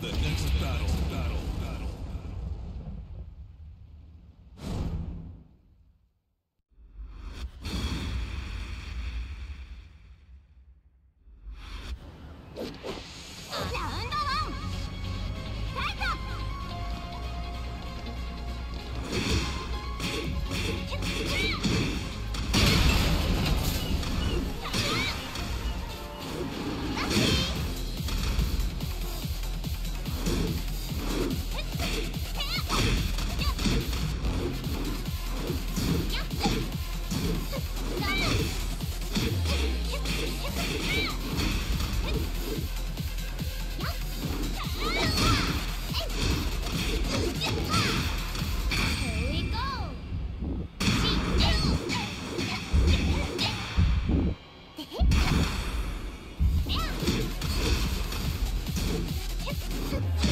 the next battle. Battle. Yeah.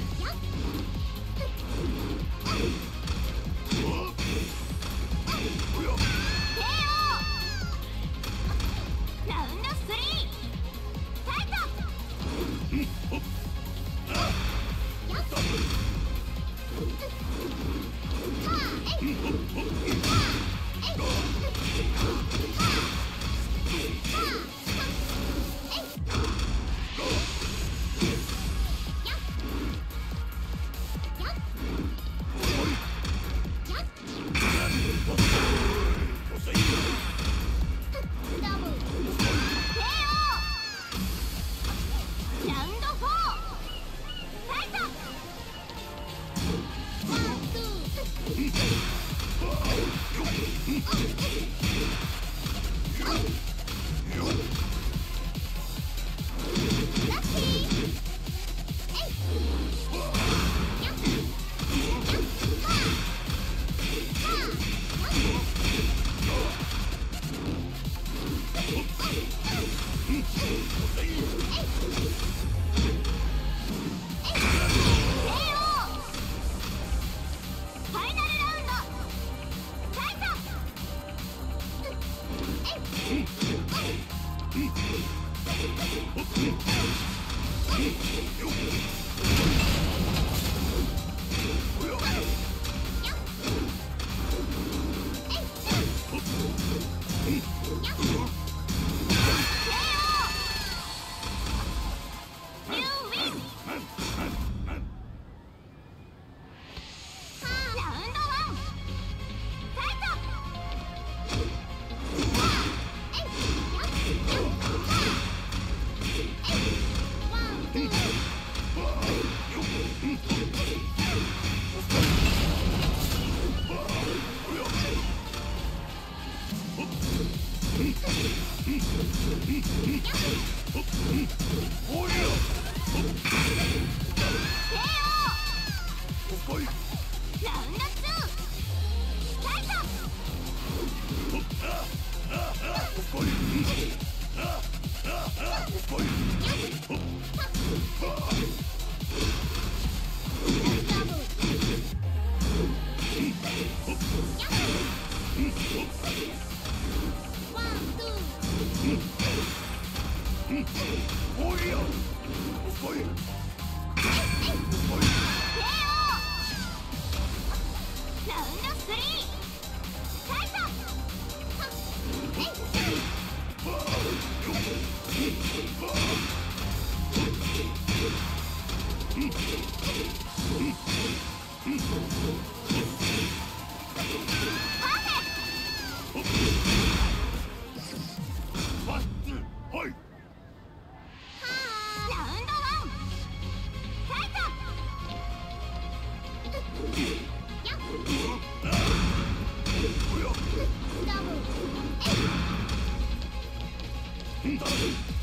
フッ!あっ! Hmm.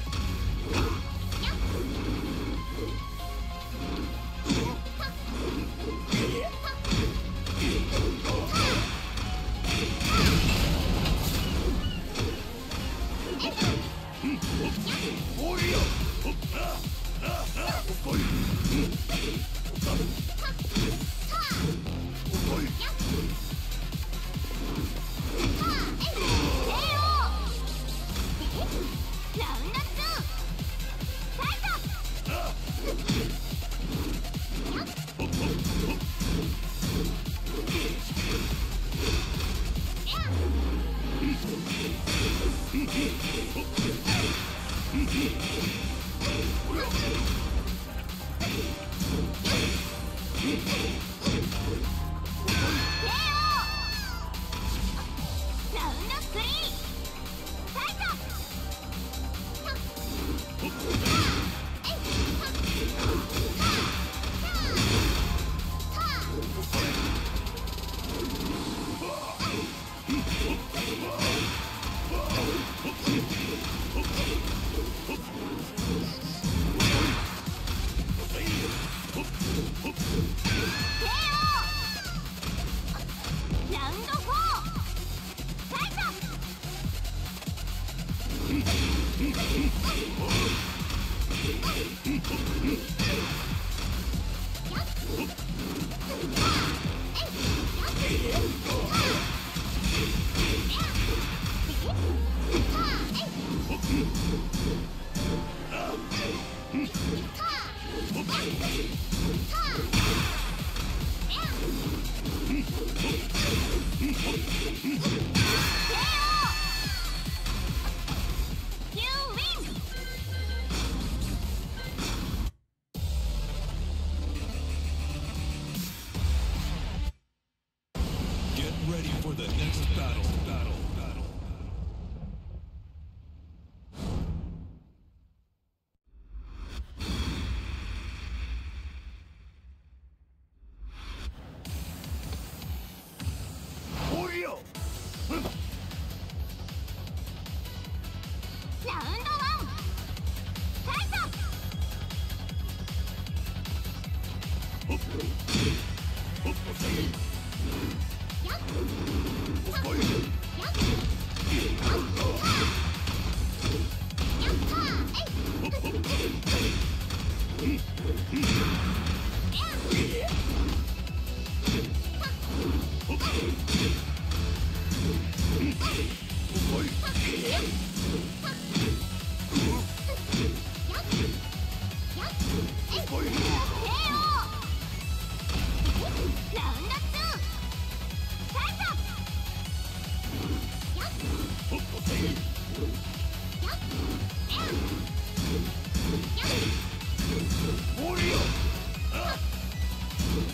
ラ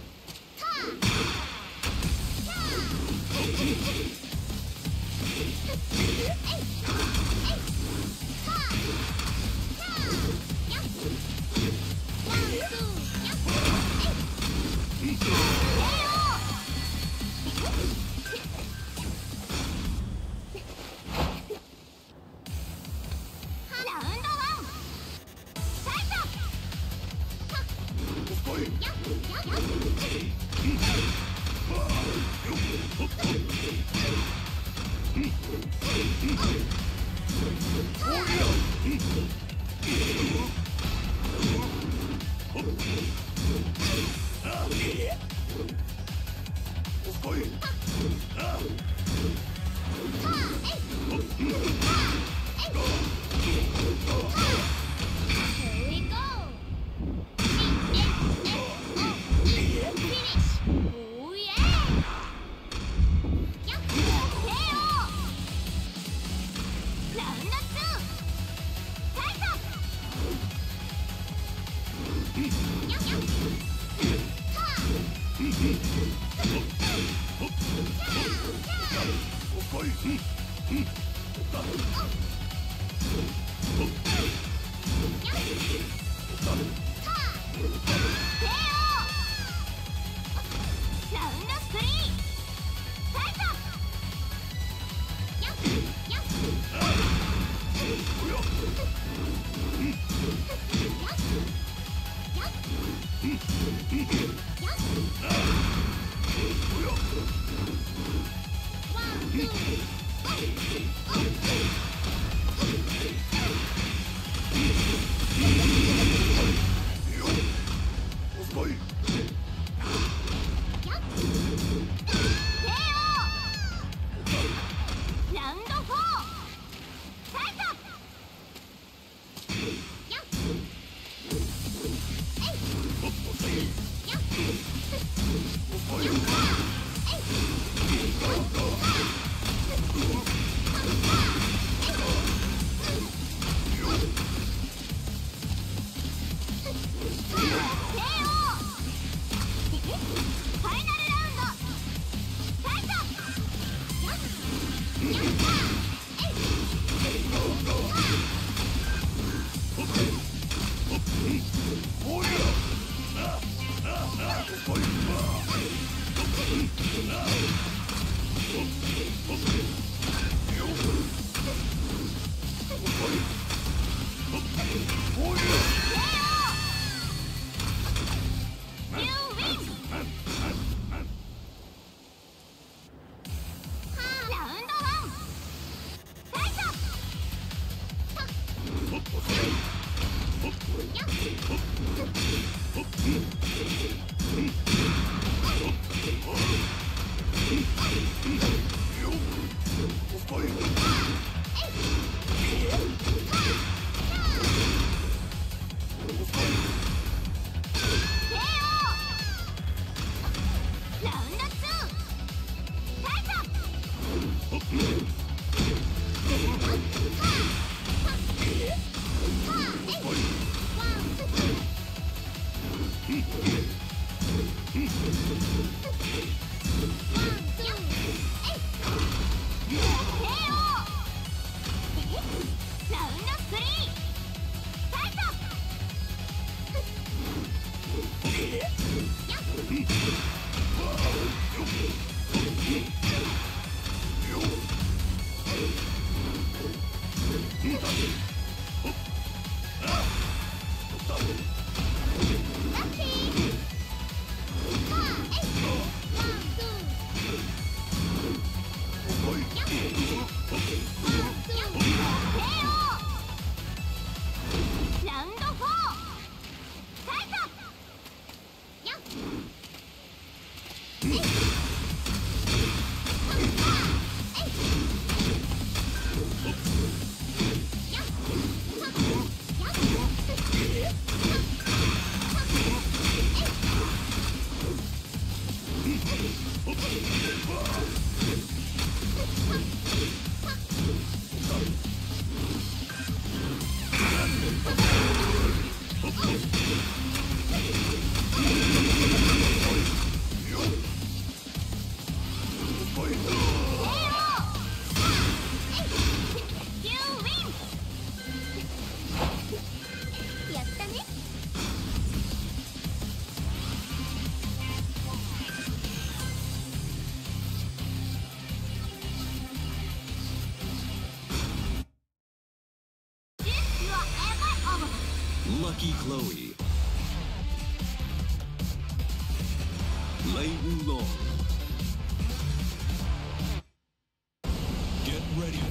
Ah!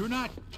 You're not.